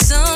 Some